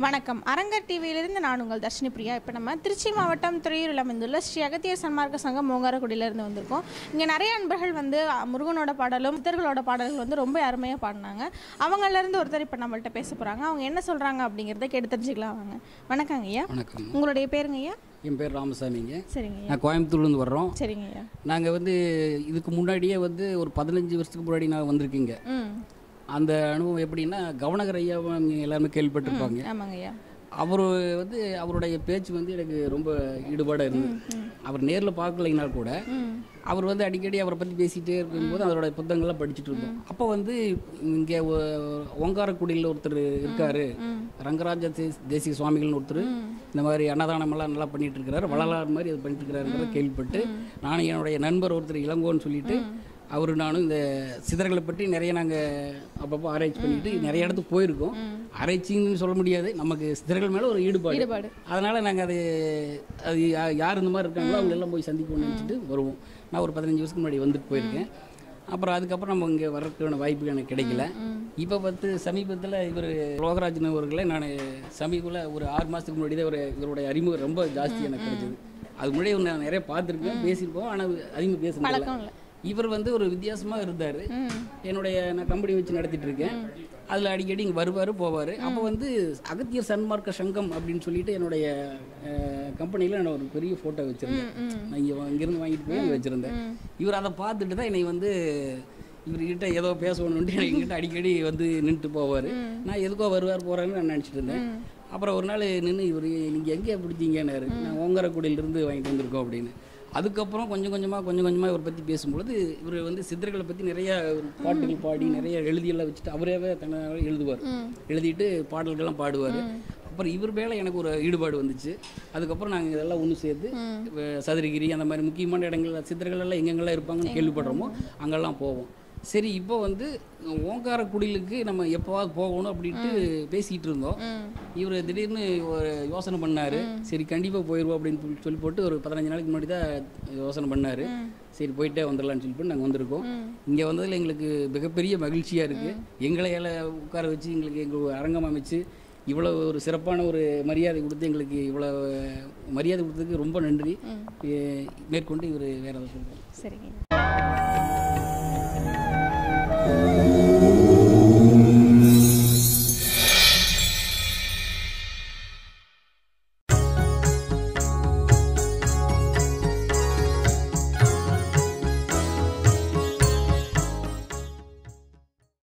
சுடர் டிவியிலிருந்து நான் உங்கள் தர்ஷினி பிரியா. இப்போ நம்ம திருச்சி மாவட்டம் துறையூரில் அமைந்துள்ள ஸ்ரீ அகத்தியர் சன்மார்க்க சங்கம் மோங்காரக்குடியிலேருந்து வந்திருக்கோம். இங்கே நிறைய அன்பர்கள் வந்து முருகனோட பாடலும் சித்தர்களோட பாடல்கள் வந்து ரொம்ப அருமையாக பாடினாங்க. அவங்கலேருந்து ஒருத்தர் இப்போ நம்மள்ட்ட பேச போகிறாங்க அவங்க என்ன சொல்கிறாங்க அப்படிங்கிறத கேட்டு தெரிஞ்சுக்கலாம் வாங்க. வணக்கங்க ஐயா. வணக்கம். உங்களுடைய பேருங்க ஐயா? என் பேர் ராமசாமிங்க. சரிங்க நான் கோயம்புத்தூர்லேருந்து வர்றோம். சரிங்க ஐயா. நாங்கள் வந்து இதுக்கு முன்னாடியே வந்து ஒரு பதினஞ்சு வருஷத்துக்கு முன்னாடி நான் வந்திருக்கீங்க. அந்த அனுபவம் எப்படின்னா கவனகர் நீங்கள் எல்லாருமே கேள்விப்பட்டிருப்பாங்க. ஆமாங்க ஐயா. அவர் வந்து அவருடைய பேச்சு வந்து எனக்கு ரொம்ப ஈடுபாடாக இருந்தது. அவர் நேரில் பார்க்கலைன்னா கூட அவர் வந்து அடிக்கடி அவரை பற்றி பேசிகிட்டே இருக்கும்போது அவரோட புத்தகங்கள்லாம் படிச்சுட்டு இருந்தோம். அப்போ வந்து இங்கே ஓங்காரக்குடியில் ஒருத்தர் இருக்காரு. ரங்கராஜ தே- தேசிக சுவாமிகள்னு ஒருத்தர். இந்த மாதிரி அன்னதானமெல்லாம் நல்லா பண்ணிட்டு இருக்கிறாரு. வள்ளலார் மாதிரி அது பண்ணிட்டு இருக்கிறாருங்கிறத கேள்விப்பட்டு நானும் என்னுடைய நண்பர் ஒருத்தர் இளங்கோன்னு சொல்லிட்டு அவர் நானும் இந்த சிதறகளை பற்றி நிறைய நாங்கள் அப்பப்போ ஆராய்ச்சி பண்ணிட்டு நிறைய இடத்துக்கு போயிருக்கோம். ஆராய்ச்சின்னு சொல்ல முடியாது. நமக்கு சிதறகள் மேலே ஒரு ஈடுபாடு. அதனால் நாங்கள் அது அது யார் இந்த மாதிரி இருக்காங்களோ அவங்க எல்லாம் போய் சந்திக்கணும்னு நினச்சிட்டு வருவோம். நான் ஒரு பதினஞ்சு வருஷத்துக்கு முன்னாடி வந்துட்டு போயிருக்கேன். அப்புறம் அதுக்கப்புறம் நம்ம இங்கே வர்றதுக்கான வாய்ப்பு எனக்கு கிடைக்கல. இப்போ பார்த்து சமீபத்தில் இவர் லோகராஜன் அவர்களை நான் சமீபத்தில் ஒரு ஆறு மாதத்துக்கு முன்னாடி தான் ஒரு இவருடைய அறிமுகம் ரொம்ப ஜாஸ்தி எனக்கு கிடைச்சது. அது முன்னாடி நான் நிறைய பார்த்துருக்கேன் பேசியிருக்கோம் ஆனால் அதிகமாக பேச இவர் வந்து ஒரு வித்தியாசமாக இருந்தார். என்னுடைய நான் கம்பெனி வச்சு நடத்திட்டு இருக்கேன் அதில் அடிக்கடி இங்கே வருவார் போவார். அப்போ வந்து அகத்தியர் சன்மார்க்க சங்கம் அப்படின்னு சொல்லிட்டு என்னுடைய கம்பெனியில் நான் ஒரு பெரிய ஃபோட்டோ வச்சுருந்தேன். நான் இங்கே இங்கேருந்து வாங்கிட்டு போய் அங்கே வச்சுருந்தேன். இவர் அதை பார்த்துட்டு தான் என்னை வந்து இவர்கிட்ட ஏதோ பேசணுன்ட்டு என்கிட்ட அடிக்கடி வந்து நின்றுட்டு போவார். நான் எதுக்கோ வருவார் போகிறாருன்னு நான் நினச்சிட்டு இருந்தேன். அப்புறம் ஒரு நாள் நின்று இவர் நீங்கள் எங்கே பிடிச்சீங்கன்னாரு. நான் ஓங்கரக்குடியிலிருந்து வாங்கிட்டு வந்திருக்கோம் அப்படின்னு. அதுக்கப்புறம் கொஞ்சம் கொஞ்சமாக கொஞ்சம் கொஞ்சமாக இவரை பற்றி பேசும்பொழுது இவர் வந்து சித்தர்களை பற்றி நிறைய பாட்டுகள் பாடி நிறைய எழுதியெல்லாம் வச்சுட்டு அவரேவே தன்னை எழுதுவார். எழுதிட்டு பாடல்கள்லாம் பாடுவார். அப்புறம் இவர் மேலே எனக்கு ஒரு ஈடுபாடு வந்துச்சு. அதுக்கப்புறம் நாங்கள் இதெல்லாம் ஒன்று சேர்த்து சதுரகிரி அந்த மாதிரி முக்கியமான இடங்கள் சித்தர்கள் எல்லாம் எங்கெங்கெல்லாம் இருப்பாங்கன்னு கேள்விப்படுறோமோ அங்கெல்லாம் போவோம். சரி இப்போ வந்து ஓங்காரக்குடிலுக்கு நம்ம எப்போவாது போகணும் அப்படின்ட்டு பேசிகிட்டு இருந்தோம். இவர் திடீர்னு ஒரு யோசனை பண்ணார். சரி கண்டிப்பாக போயிடுவோம் அப்படின்னு சொல்லி- சொல்லி போட்டு ஒரு பதினஞ்சு நாளைக்கு முன்னாடி தான் யோசனை பண்ணார். சரி போயிட்டே வந்துடலாம்னு சொல்லி நாங்கள் வந்திருக்கோம். இங்கே வந்ததில் எங்களுக்கு மிகப்பெரிய மகிழ்ச்சியாக இருக்குது எங்களை எல்லாம் உட்கார வச்சு எங்களுக்கு எங்கள் அரங்கம் அமைச்சு இவ்வளோ ஒரு சிறப்பான ஒரு மரியாதை கொடுத்து எங்களுக்கு இவ்வளோ மரியாதை கொடுத்ததுக்கு ரொம்ப நன்றி. மேற்கொண்டு இவர் வேறு ஏதாவது சொல்லுவோம் சரிங்க.